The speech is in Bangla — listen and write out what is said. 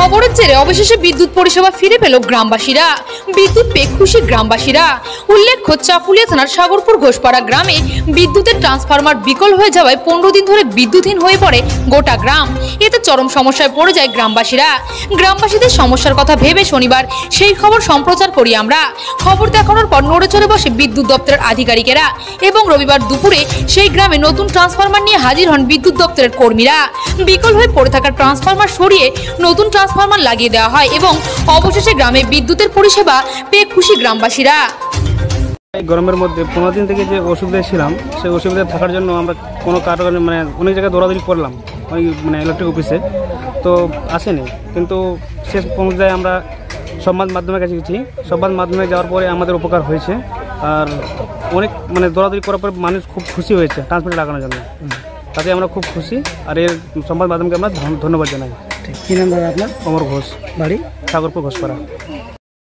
খবরের জেরে অবশেষে বিদ্যুৎ পরিষেবা ফিরে পেল গ্রামবাসীরা। বিদ্যুৎ পেয়ে খুশি গ্রামবাসীরা। উল্লেখ্য চাকুলিয়া থানার সাগরপুর ঘোষপাড়া গ্রামে বিদ্যুতের ট্রান্সফরমার বিকল হয়ে যাওয়ায় পনেরো দিন ধরে বিদ্যুৎহীন হয়ে পড়ে গোটা গ্রাম। এতে চরম সমস্যায় পড়ে যায় গ্রামবাসীরা। গ্রামবাসীদের সমস্যার কথা ভেবে শনিবার সেই খবর সম্প্রচার করি আমরা। খবর দেখানোর পর নড়ে চড়ে বসে বিদ্যুৎ দপ্তরের আধিকারিকেরা এবং রবিবার দুপুরে সেই গ্রামে নতুন ট্রান্সফরমার নিয়ে হাজির হন বিদ্যুৎ দপ্তরের কর্মীরা। বিকল হয়ে পড়ে থাকা ট্রান্সফরমার সরিয়ে নতুন ট্রান্সফরমার লাগিয়ে দেওয়া হয় এবং অবশেষে গ্রামে বিদ্যুতের পরিষেবা পেয়ে খুশি গ্রামবাসীরা। এই গরমের মধ্যে পনেরো দিন থেকে যে অসুবিধায় ছিলাম, সেই অসুবিধায় থাকার জন্য আমরা কোনো কারণে মানে অনেক জায়গায় দৌড়াদৌড়ি করলাম, ওই মানে ইলেকট্রিক অফিসে তো আসেনি। কিন্তু শেষ পর্যায়ে আমরা সংবাদ মাধ্যমের কাছে। গেছি সংবাদ মাধ্যমে যাওয়ার পরে আমাদের উপকার হয়েছে। আর অনেক মানে দৌড়াদৌড়ি করার পরে মানুষ খুব খুশি হয়েছে ট্রান্সমিটার লাগানোর জন্য। তাতে আমরা খুব খুশি। আর এর সংবাদ মাধ্যমকে আমরা ধন্যবাদ জানাই। কী নাম দাদা আপনার অমর ঘোষ বাড়ি সাগরপুর ঘোষপাড়া